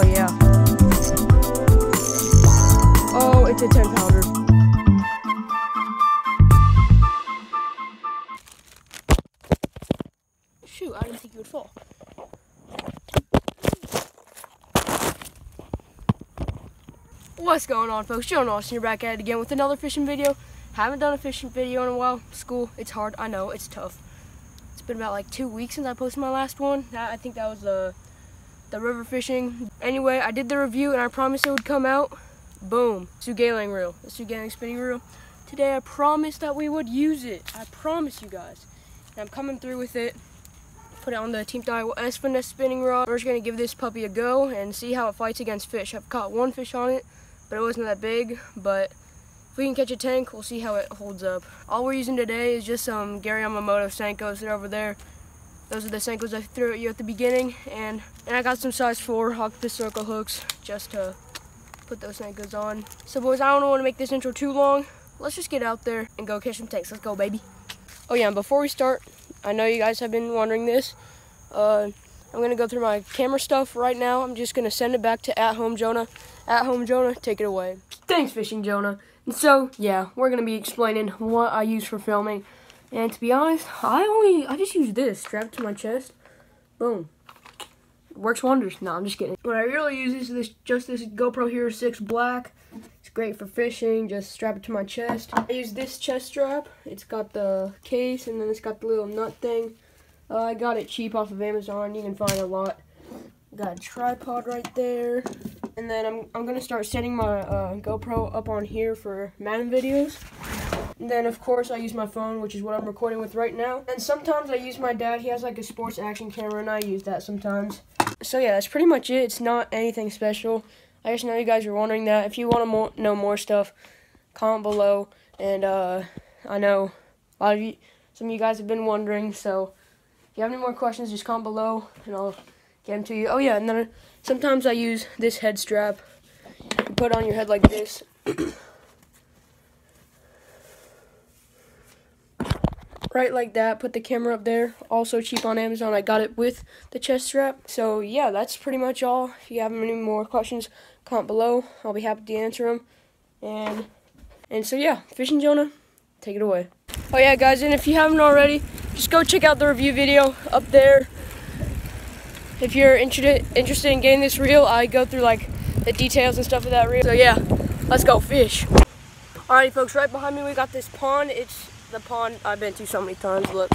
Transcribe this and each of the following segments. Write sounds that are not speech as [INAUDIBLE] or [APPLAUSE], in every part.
Oh yeah. Oh, it's a 10 pounder. Shoot, I didn't think you would fall. What's going on folks? Jonah Austin here back at it again with another fishing video. Haven't done a fishing video in a while. School, it's hard. I know, it's tough. It's been about like two weeks since I posted my last one. I think that was the, the river fishing. Anyway, I did the review and I promised it would come out. Boom, Sougayilang reel, the Sougayilang spinning reel. Today I promised that we would use it. I promise you guys. And I'm coming through with it. Put it on the Team Dye S Finesse spinning rod. We're just gonna give this puppy a go and see how it fights against fish. I've caught one fish on it but it wasn't that big. But if we can catch a tank, we'll see how it holds up. All we're using today is just some Gary Yamamoto Senkos. They're over there. Those are the Senkos I threw at you at the beginning. And, and I got some size 4 Octopus Circle hooks just to put those Senkos on. So boys, I don't want to make this intro too long. Let's just get out there and go catch some tanks. Let's go, baby. Oh yeah, and before we start, I know you guys have been wondering this. Uh, I'm gonna go through my camera stuff right now. I'm just gonna send it back to At Home Jonah. At Home Jonah, take it away. Thanks, Fishing Jonah. And so, yeah, we're gonna be explaining what I use for filming. And to be honest, I only, I just use this, strapped to my chest. Boom. Works wonders. No, I'm just kidding. What I really use is this, just this GoPro Hero 6 Black. It's great for fishing, just strap it to my chest. I use this chest strap. It's got the case, and then it's got the little nut thing. Uh, I got it cheap off of Amazon. You can find a lot. Got a tripod right there. And then I'm, I'm going to start setting my uh, GoPro up on here for mountain videos. And then, of course, I use my phone, which is what I'm recording with right now. And sometimes I use my dad. He has, like, a sports action camera, and I use that sometimes. So, yeah, that's pretty much it. It's not anything special. I just know you guys are wondering that. If you want to know more stuff, comment below. And uh, I know a lot of you, some of you guys have been wondering, so if you have any more questions, just comment below and I'll get them to you. Oh yeah, and then sometimes I use this head strap. You put on your head like this. [CLEARS THROAT] right like that. Put the camera up there. Also cheap on Amazon. I got it with the chest strap. So yeah, that's pretty much all. If you have any more questions, comment below. I'll be happy to answer them. And and so yeah, Fishing Jonah, take it away. Oh yeah, guys, and if you haven't already, just go check out the review video up there. If you're interested interested in getting this reel, I go through like the details and stuff of that reel. So yeah, let's go fish. Alrighty folks, right behind me we got this pond. It's the pond I've been to so many times, look.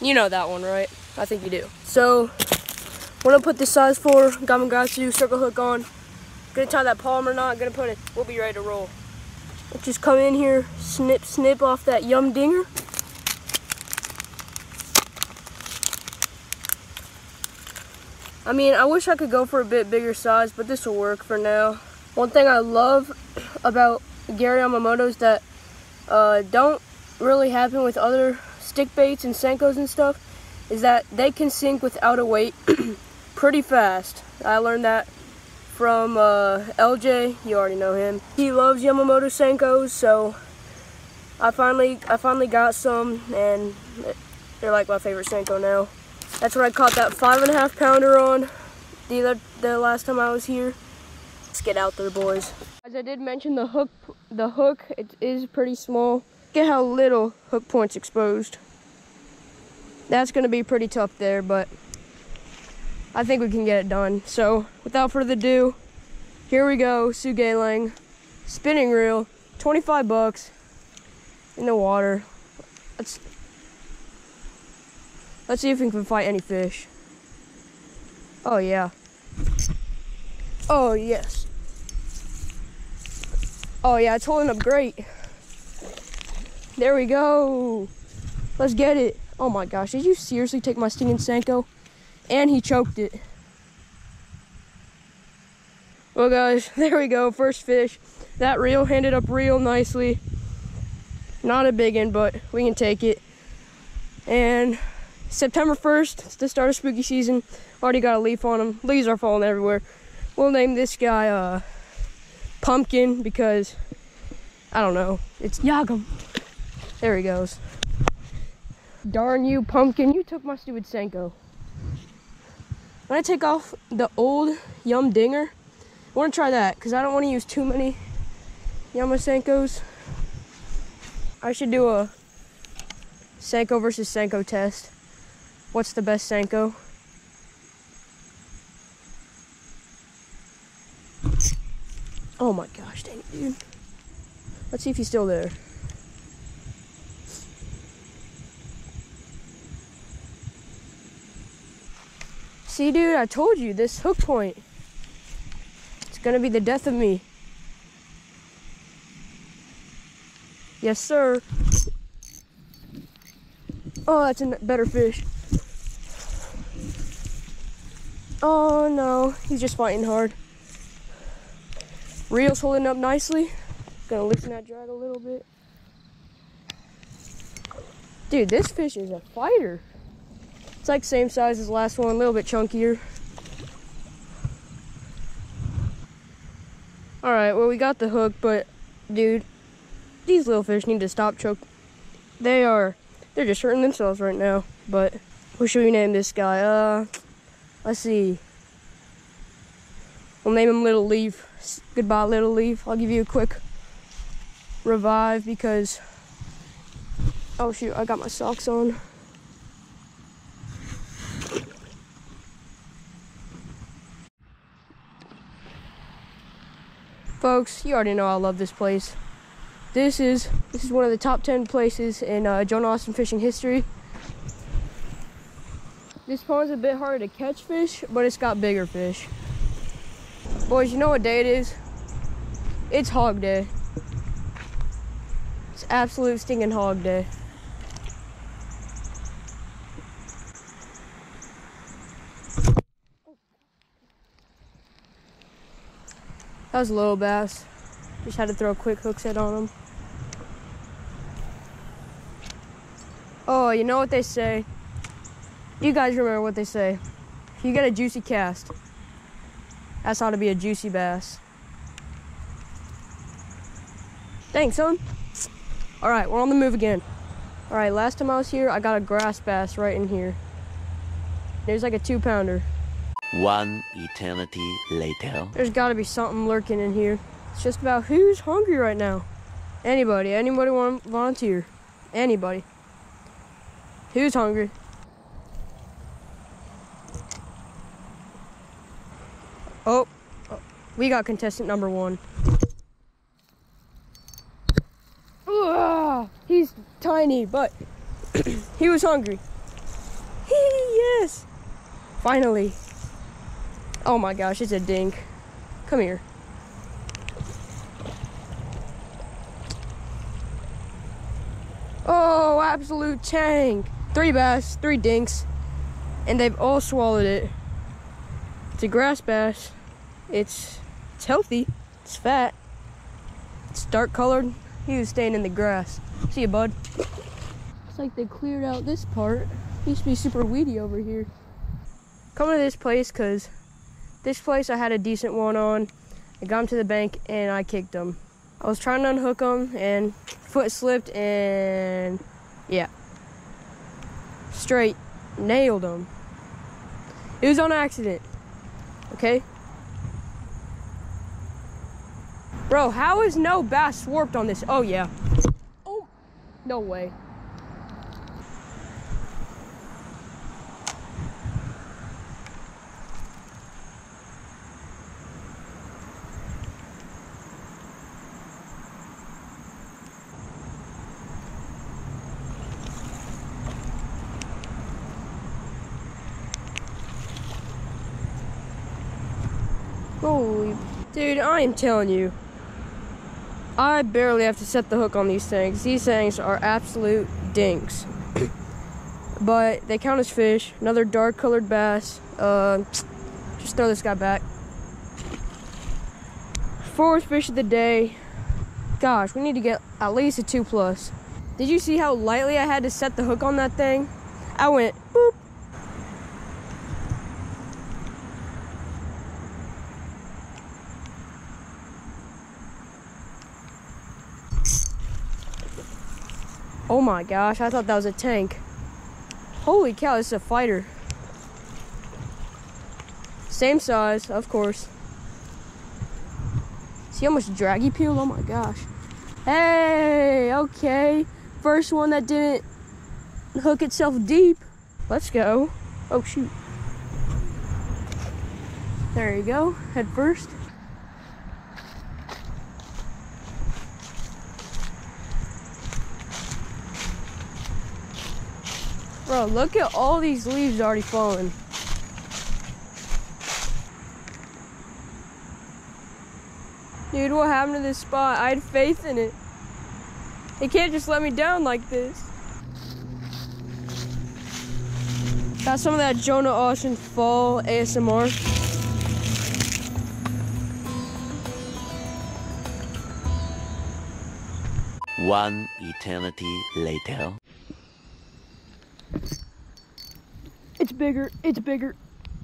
You know that one, right? I think you do. So, I'm gonna put the size 4 Gamakatsu circle hook on. Gonna tie that palmer knot, gonna put it, we'll be ready to roll. Let's just come in here, snip, snip off that yum dinger. I mean, I wish I could go for a bit bigger size, but this will work for now. One thing I love about Gary Yamamoto's that uh, don't really happen with other stick baits and Senkos and stuff is that they can sink without a weight [CLEARS THROAT] pretty fast. I learned that from uh, LJ. You already know him. He loves Yamamoto Senkos, so I finally I finally got some, and they're like my favorite Senko now. That's what I caught that five and a half pounder on the the last time I was here. Let's get out there, boys. As I did mention, the hook, the hook, it is pretty small. Look at how little hook point's exposed. That's gonna be pretty tough there, but I think we can get it done. So, without further ado, here we go, Sougayilang, spinning reel, 25 bucks in the water. Let's Let's see if we can fight any fish. Oh, yeah. Oh, yes. Oh, yeah, it's holding up great. There we go. Let's get it. Oh my gosh, did you seriously take my stinging Senko? And he choked it. Well guys, [LAUGHS] there we go, first fish. That reel handed up real nicely. Not a big one, but we can take it. And September 1st, it's the start of spooky season. Already got a leaf on them. Leaves are falling everywhere. We'll name this guy uh, Pumpkin because, I don't know, it's Yagam. There he goes. Darn you, Pumpkin, you took my stupid Senko. when I take off the old Yum Dinger, I want to try that because I don't want to use too many Yama Senkos. I should do a Senko versus Senko test. What's the best Senko? Oh my gosh, dang it, dude. Let's see if he's still there. See, dude, I told you this hook point. It's gonna be the death of me. Yes, sir. Oh, that's a better fish. Oh no, he's just fighting hard. Reel's holding up nicely. Gonna loosen that drag a little bit. Dude, this fish is a fighter. It's like same size as last one, a little bit chunkier. All right, well, we got the hook, but dude, these little fish need to stop choke. They are, they're just hurting themselves right now. But what should we name this guy? Uh, let's see. We'll name him Little Leaf. Goodbye, Little Leaf. I'll give you a quick revive because, oh shoot, I got my socks on. Folks, you already know I love this place. This is this is one of the top 10 places in uh, Jonah Austin fishing history. This pond's a bit harder to catch fish, but it's got bigger fish. Boys, you know what day it is? It's hog day. Absolute stinking hog day. That was a little bass. Just had to throw a quick hook set on him. Oh, you know what they say? You guys remember what they say. If you get a juicy cast, that's ought to be a juicy bass. Thanks, son. All right, we're on the move again. All right, last time I was here, I got a grass bass right in here. There's like a two pounder. One eternity later. There's got to be something lurking in here. It's just about who's hungry right now. Anybody, anybody want to volunteer? Anybody. Who's hungry? Oh, oh, we got contestant number one. Ugh, he's tiny, but [CLEARS THROAT] he was hungry. yes, finally. Oh my gosh, it's a dink. Come here. Oh, absolute tank. Three bass, three dinks, and they've all swallowed it. It's a grass bass. It's it's healthy. It's fat. It's dark colored. He was staying in the grass. See you, bud. Looks like they cleared out this part. Used to be super weedy over here. Coming to this place because this place I had a decent one on. I got him to the bank and I kicked him. I was trying to unhook him and foot slipped and yeah. Straight nailed him. It was on accident. Okay? Bro, how is no bass warped on this? Oh yeah. Oh, no way. Holy, dude, I am telling you. I barely have to set the hook on these things. These things are absolute dinks. [COUGHS] but they count as fish. Another dark colored bass. Uh, just throw this guy back. Fourth fish of the day. Gosh, we need to get at least a two plus. Did you see how lightly I had to set the hook on that thing? I went Oh my gosh, I thought that was a tank. Holy cow, this is a fighter. Same size, of course. See how much drag he peeled? Oh my gosh. Hey, okay. First one that didn't hook itself deep. Let's go. Oh shoot. There you go, head first. Bro, look at all these leaves already falling. Dude, what happened to this spot? I had faith in it. They can't just let me down like this. Got some of that Jonah Austin fall ASMR. One eternity later. Bigger, it's bigger,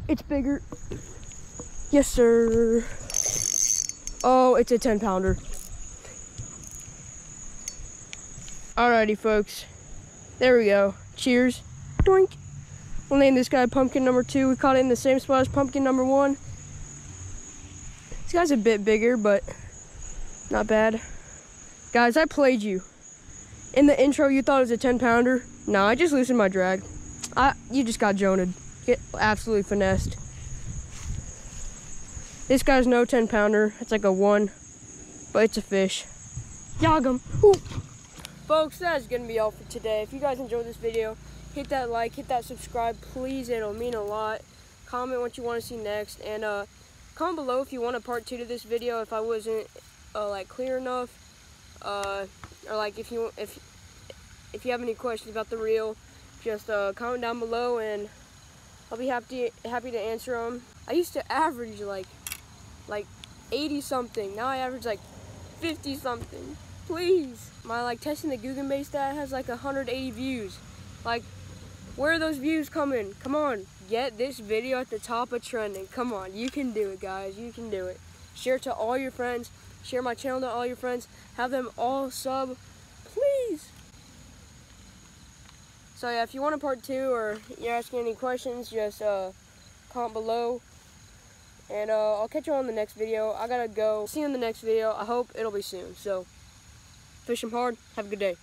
it's bigger. Yes, sir. Oh, it's a 10 pounder. Alrighty, folks. There we go. Cheers. Doink. We'll name this guy pumpkin number two. We caught it in the same spot as pumpkin number one. This guy's a bit bigger, but not bad. Guys, I played you. In the intro, you thought it was a 10 pounder. No, I just loosened my drag. I, you just got joned. Get absolutely finessed. This guy's no 10 pounder. It's like a one, but it's a fish. Yog him. Folks, that's gonna be all for today. If you guys enjoyed this video, hit that like, hit that subscribe, please. It'll mean a lot. Comment what you want to see next, and uh, comment below if you want a part two to this video. If I wasn't uh, like clear enough, uh, or like if you if if you have any questions about the reel, just uh, comment down below, and I'll be happy happy to answer them. I used to average like like 80 something. Now I average like 50 something. Please. My like testing the Guggen base stat has like 180 views. Like, where are those views coming? Come on, get this video at the top of trending. Come on, you can do it, guys. You can do it. Share to all your friends. Share my channel to all your friends. Have them all sub, please. So yeah, if you want a part two or you're asking any questions, just uh, comment below. And uh, I'll catch you on the next video. I gotta go. See you in the next video. I hope it'll be soon. So, fish them hard. Have a good day.